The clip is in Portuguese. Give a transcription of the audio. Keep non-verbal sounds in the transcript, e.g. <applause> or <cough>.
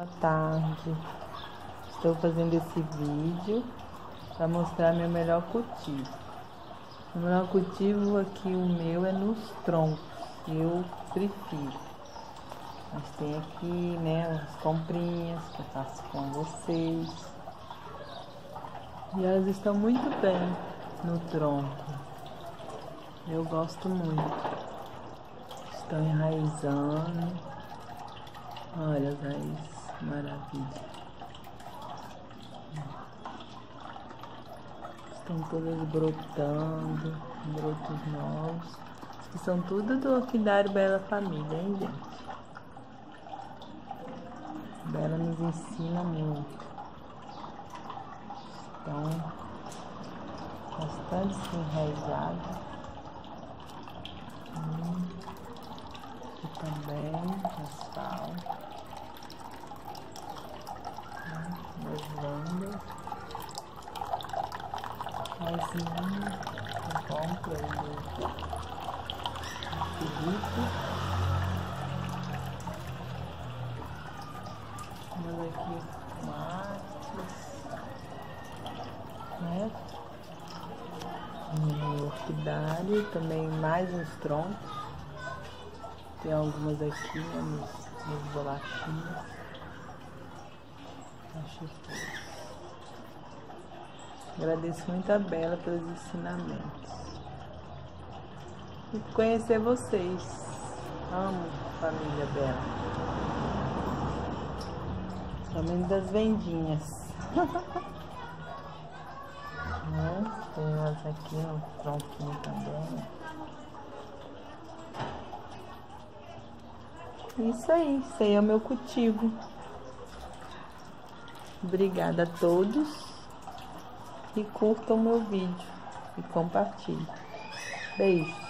Boa tarde. Estou fazendo esse vídeo para mostrar meu melhor cultivo. O melhor cultivo aqui, o meu, é nos troncos. Eu prefiro. Mas tem aqui, né, as comprinhas que eu faço com vocês. E elas estão muito bem no tronco. Eu gosto muito. Estão enraizando. Olha as raízes. Maravilha. Estão todas brotando, brotos novos. Que são tudo do Orquidário Bela Família, hein, gente? Bela nos ensina muito. Estão bastante enraizados. Hum, aqui também, asfalto. levando Rosinha, compra do Felipe. Manda aqui tomates, né? No orquidário, também mais uns troncos. Tem algumas aqui, né, nos, nos bolachinhos. Acho que Agradeço muito a Bela pelos ensinamentos. E conhecer vocês. Amo família Bela. Somente das vendinhas. <laughs> né? Tem umas aqui no tronquinho também. Isso aí, isso aí é o meu cultivo. Obrigada a todos e curtam meu vídeo e compartilhem. Beijo.